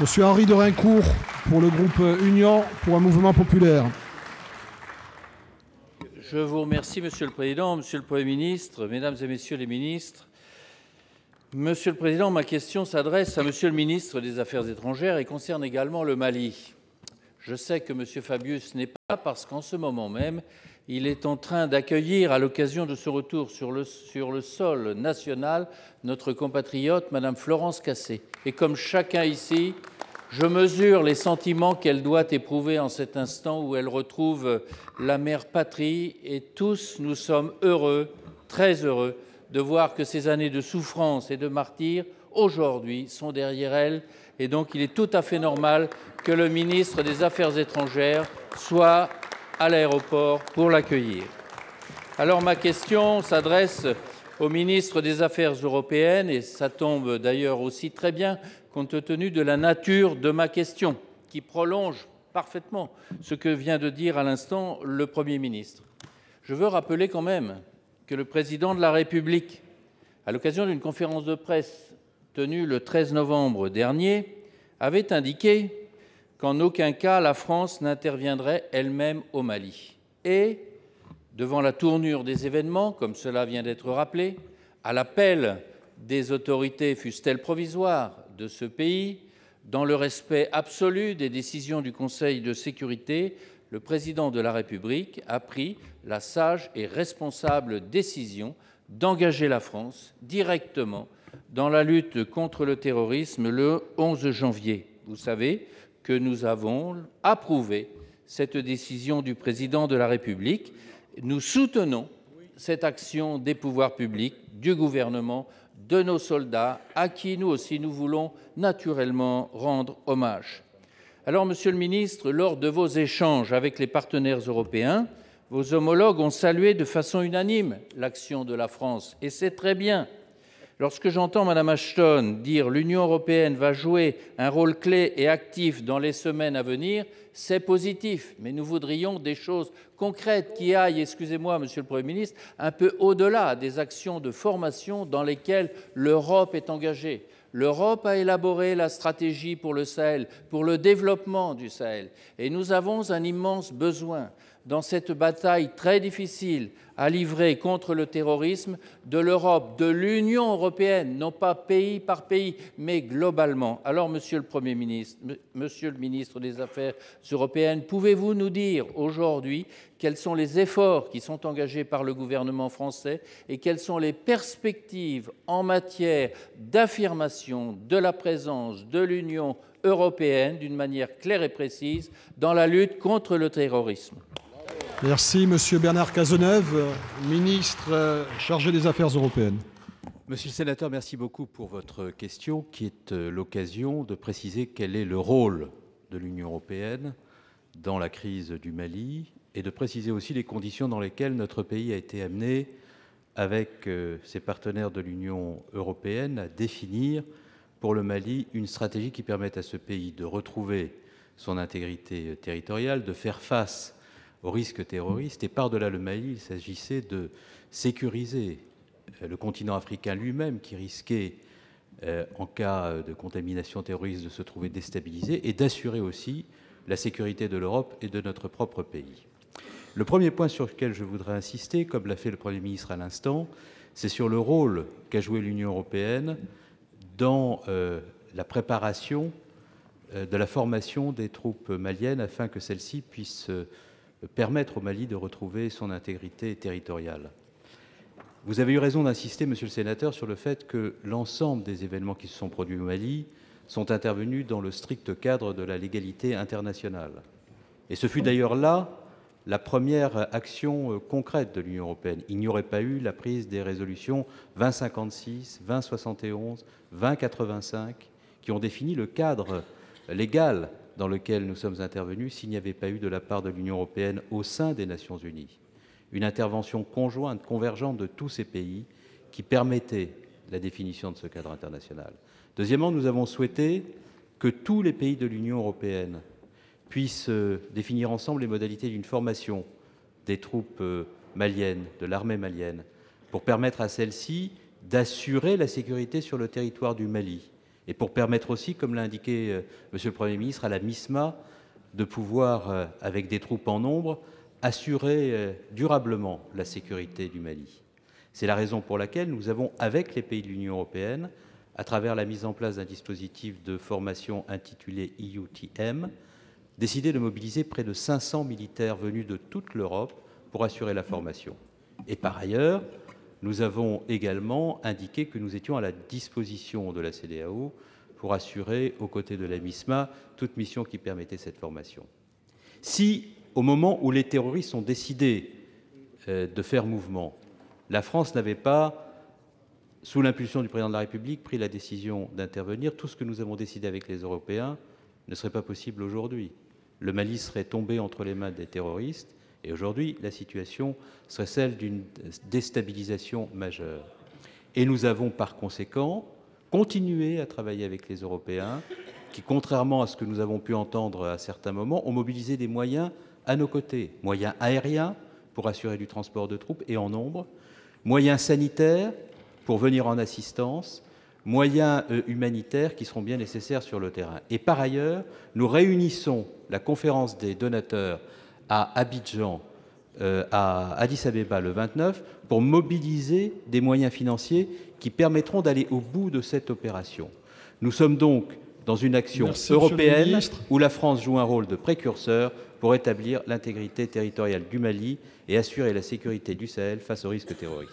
Monsieur Henri de Rincourt pour le groupe Union pour un mouvement populaire. Je vous remercie, Monsieur le Président, Monsieur le Premier ministre, Mesdames et Messieurs les ministres. Monsieur le Président, ma question s'adresse à Monsieur le ministre des Affaires étrangères et concerne également le Mali. Je sais que Monsieur Fabius n'est pas parce qu'en ce moment même, il est en train d'accueillir, à l'occasion de ce retour sur le, sol national, notre compatriote, Madame Florence Cassé. Et comme chacun ici, je mesure les sentiments qu'elle doit éprouver en cet instant où elle retrouve la mère patrie et tous nous sommes heureux, très heureux, de voir que ces années de souffrance et de martyrs, aujourd'hui, sont derrière elle. Et donc, il est tout à fait normal que le ministre des Affaires étrangères soit à l'aéroport pour l'accueillir. Alors, ma question s'adresse au ministre des Affaires européennes et ça tombe d'ailleurs aussi très bien compte tenu de la nature de ma question, qui prolonge parfaitement ce que vient de dire à l'instant le Premier ministre. Je veux rappeler quand même que le Président de la République, à l'occasion d'une conférence de presse tenue le 13 novembre dernier, avait indiqué qu'en aucun cas la France n'interviendrait elle-même au Mali. Et, devant la tournure des événements, comme cela vient d'être rappelé, à l'appel des autorités, fussent-elles provisoires, de ce pays, dans le respect absolu des décisions du Conseil de sécurité, le Président de la République a pris la sage et responsable décision d'engager la France directement dans la lutte contre le terrorisme le 11 janvier. Vous savez que nous avons approuvé cette décision du Président de la République. Nous soutenons cette action des pouvoirs publics, du Gouvernement, de nos soldats, à qui nous aussi nous voulons naturellement rendre hommage. Alors, Monsieur le ministre, lors de vos échanges avec les partenaires européens, vos homologues ont salué de façon unanime l'action de la France, et c'est très bien. Lorsque j'entends Mme Ashton dire l'Union européenne va jouer un rôle clé et actif dans les semaines à venir, c'est positif, mais nous voudrions des choses concrètes qui aillent, excusez-moi, Monsieur le Premier ministre, un peu au-delà des actions de formation dans lesquelles l'Europe est engagée. L'Europe a élaboré la stratégie pour le Sahel, pour le développement du Sahel, et nous avons un immense besoin dans cette bataille très difficile à livrer contre le terrorisme de l'Europe, de l'Union européenne, non pas pays par pays, mais globalement. Alors, Monsieur le Premier ministre, Monsieur le ministre des Affaires européennes, pouvez-vous nous dire aujourd'hui quels sont les efforts qui sont engagés par le gouvernement français et quelles sont les perspectives en matière d'affirmation de la présence de l'Union européenne d'une manière claire et précise dans la lutte contre le terrorisme? Merci, Monsieur Bernard Cazeneuve, ministre euh, chargé des Affaires européennes. Monsieur le sénateur, merci beaucoup pour votre question qui est euh, l'occasion de préciser quel est le rôle de l'Union européenne dans la crise du Mali et de préciser aussi les conditions dans lesquelles notre pays a été amené, avec euh, ses partenaires de l'Union européenne, à définir pour le Mali une stratégie qui permette à ce pays de retrouver son intégrité territoriale, de faire face au risque terroriste. Et par-delà le Mali, il s'agissait de sécuriser euh, le continent africain lui-même qui risquait, euh, en cas de contamination terroriste, de se trouver déstabilisé et d'assurer aussi la sécurité de l'Europe et de notre propre pays. Le premier point sur lequel je voudrais insister, comme l'a fait le Premier ministre à l'instant, c'est sur le rôle qu'a joué l'Union européenne dans euh, la préparation de la formation des troupes maliennes afin que celles-ci puissent permettre au Mali de retrouver son intégrité territoriale. Vous avez eu raison d'insister, monsieur le sénateur, sur le fait que l'ensemble des événements qui se sont produits au Mali sont intervenus dans le strict cadre de la légalité internationale. Et ce fut d'ailleurs là la première action euh, concrète de l'Union européenne. Il n'y aurait pas eu la prise des résolutions 2056, 2071, 2085, qui ont défini le cadre légal dans lequel nous sommes intervenus s'il n'y avait pas eu de la part de l'Union européenne au sein des Nations unies une intervention conjointe, convergente de tous ces pays qui permettait la définition de ce cadre international. Deuxièmement, nous avons souhaité que tous les pays de l'Union européenne puissent euh, définir ensemble les modalités d'une formation des troupes euh, maliennes, de l'armée malienne, pour permettre à celles-ci d'assurer la sécurité sur le territoire du Mali et pour permettre aussi, comme l'a indiqué euh, Monsieur le Premier ministre, à la MISMA de pouvoir, euh, avec des troupes en nombre, assurer euh, durablement la sécurité du Mali. C'est la raison pour laquelle nous avons, avec les pays de l'Union européenne, à travers la mise en place d'un dispositif de formation intitulé IUTM, décidé de mobiliser près de 500 militaires venus de toute l'Europe pour assurer la formation. Et par ailleurs, nous avons également indiqué que nous étions à la disposition de la CDAO pour assurer, aux côtés de la MISMA, toute mission qui permettait cette formation. Si, au moment où les terroristes ont décidé euh, de faire mouvement, la France n'avait pas, sous l'impulsion du président de la République, pris la décision d'intervenir, tout ce que nous avons décidé avec les Européens ne serait pas possible aujourd'hui. Le Mali serait tombé entre les mains des terroristes et aujourd'hui, la situation serait celle d'une déstabilisation majeure. Et nous avons par conséquent continué à travailler avec les Européens, qui, contrairement à ce que nous avons pu entendre à certains moments, ont mobilisé des moyens à nos côtés, moyens aériens pour assurer du transport de troupes et en nombre, moyens sanitaires pour venir en assistance, moyens euh, humanitaires qui seront bien nécessaires sur le terrain. Et par ailleurs, nous réunissons la conférence des donateurs à Abidjan, euh, à Addis Abeba le 29, pour mobiliser des moyens financiers qui permettront d'aller au bout de cette opération. Nous sommes donc dans une action européenne où la France joue un rôle de précurseur pour établir l'intégrité territoriale du Mali et assurer la sécurité du Sahel face aux risques terroristes.